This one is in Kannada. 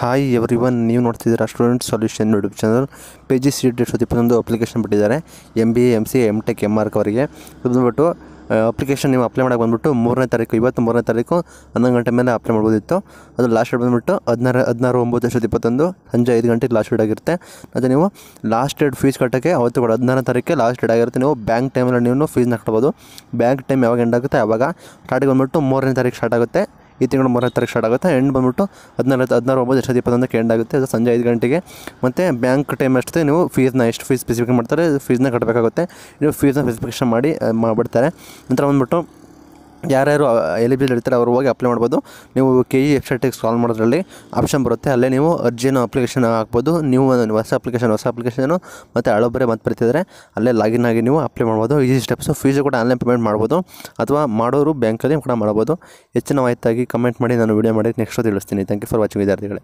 ಹಾಯ್ ಎವ್ರಿ ಒನ್ ನೀವು ನೋಡ್ತಿದ್ದೀರಾ student solution YouTube channel P G C D ಇಪ್ಪತ್ತೊಂದು ಅಪ್ಲಿಕೇಶನ್ ಬಿಟ್ಟಿದ್ದಾರೆ. M B A M C M tech M arch ಅವರಿಗೆ. ಬಂದುಬಿಟ್ಟು ಅಪ್ಲಿಕೇಶನ್ ನೀವು ಅಪ್ಲೈ ಮಾಡೋಕೆ ಬಂದ್ಬಿಟ್ಟು ಮೂರನೇ ತಾರೀಕು, ಇವತ್ತು ಮೂರನೇ ತಾರೀಕು ಹನ್ನೊಂದು ಗಂಟೆ ಮೇಲೆ ಅಪ್ಲೈ ಮಾಡ್ಬೋದಿತ್ತು. ಅದು ಲಾಸ್ಟ್ ಡೇಟ್ ಬಂದ್ಬಿಟ್ಟು ಹದಿನಾರು ಹದಿನಾರು, ಒಂಬತ್ತು ವರ್ಷದ ಇಪ್ಪತ್ತೊಂದು, ಸಂಜೆ ಐದು ಗಂಟೆಗೆ ಲಾಸ್ಟ್ ಡೇಟ್ ಆಗಿರುತ್ತೆ. ಮತ್ತು ನೀವು ಲಾಸ್ಟ್ ಡೇಟ್ ಫೀಸ್ ಕಟ್ಟೋಕ್ಕೆ ಅವತ್ತು ಕೂಡ ಹದಿನಾರನೇ ತಾರೀಕು ಲಾಸ್ಟ್ ಡೇಟ್ ಆಗಿರುತ್ತೆ. ನೀವು ಬ್ಯಾಂಕ್ ಟೈಮಲ್ಲಿ ನೀವು ಫೀಸ್ನ ಕಟ್ಬೋದು. ಬ್ಯಾಂಕ್ ಟೈಮ್ ಯಾವಾಗ ಎಂಡ್ ಆಗುತ್ತೆ? ಆವಾಗ ಸ್ಟಾರ್ಟಿಗೆ ಬಂದ್ಬಿಟ್ಟು ಮೂರನೇ ತಾರೀಕು ಸ್ಟಾರ್ಟ್ ಆಗುತ್ತೆ. ಈ ತಿಂಗಳು ಮೂರನೇ ತಾರೀಕು ಸ್ಟಾರ್ಟ್ ಆಗುತ್ತೆ. ಎಂಡ್ ಬಂದ್ಬಿಟ್ಟು ಹದಿನಾರು ಹದಿನಾರು, ಒಂಬತ್ತು ಎಷ್ಟು ಇಪ್ಪತ್ತೊಂದಕ್ಕೆ ಎಂಡ್ ಆಗುತ್ತೆ. ಅದು ಸಂಜೆ ಐದು ಗಂಟೆಗೆ. ಮತ್ತು ಬ್ಯಾಂಕ್ ಟೈಮ್ ಅಷ್ಟೇ ನೀವು ಫೀಸ್ನ ಎಷ್ಟು ಫೀಸ್ ಸ್ಪೆಸಿಫಿಕ್ ಮಾಡ್ತಾರೆ ಫೀಸ್ನ ಕಟ್ಟಬೇಕಾಗುತ್ತೆ ನೀವು ಫೀಸ್ನ ಸ್ಪೆಸಿಫಿಕೇಷನ್ ಮಾಡಿ ಮಾಡಿಬಿಡ್ತಾರೆ. ನಂತರ ಬಂದ್ಬಿಟ್ಟು ಯಾರ್ಯಾರು ಎಲಿಜಿಬಲ್ ಇರ್ತಾರೆ, ಅವ್ರು ಹೋಗಿ ಅಪ್ಲೈ ಮಾಡ್ಬೋದು. ನೀವು ಕೆ ಇ ವೆಬ್ಸೈಟಿಗೆ ಸಾಲ್ವ್ ಮಾಡೋದ್ರಲ್ಲಿ ಆಪ್ಷನ್ ಬರುತ್ತೆ. ಅಲ್ಲೇ ನೀವು ಅರ್ಜಿನ ಅಪ್ಲಿಕೇಶನ್ ಹಾಕ್ಬೋದು. ನೀವು ಹೊಸ ಅಪ್ಲಿಕೇಶನ್ ಹೊಸ ಅಪ್ಲಿಕೇಶನು ಮತ್ತು ಹಳೊಬ್ಬರೇ ಮತ್ತೆ ಬರ್ತಿದ್ದಾರೆ ಅಲ್ಲೇ ಲಾಗಿನ್ ಆಗಿ ನೀವು ಅಪ್ಲೈ ಮಾಡ್ಬೋದು. ಈಸಿ ಸ್ಟೆಪ್ಸು ಫೀಸು ಕೂಡ ಆನ್ಲೈನ್ ಪೇಮೆಂಟ್ ಮಾಡ್ಬೋದು. ಅಥವಾ ಮಾಡೋರು ಬ್ಯಾಂಕಲ್ಲಿ ಕೂಡ ಮಾಡ್ಬೋದು. ಹೆಚ್ಚಿನ ಮಾಹಿತಿಯಾಗಿ ಕಮೆಂಟ್ ಮಾಡಿ, ನಾನು ವೀಡಿಯೋ ಮಾಡಿ ನೆಕ್ಸ್ಟ್ ತಿಳಿಸ್ತೀನಿ. ಥ್ಯಾಂಕ್ ಯು ಫಾರ್ ವಾಚಿಂಗ್ ವಿದ್ಯಾರ್ಥಿಗಳೇ.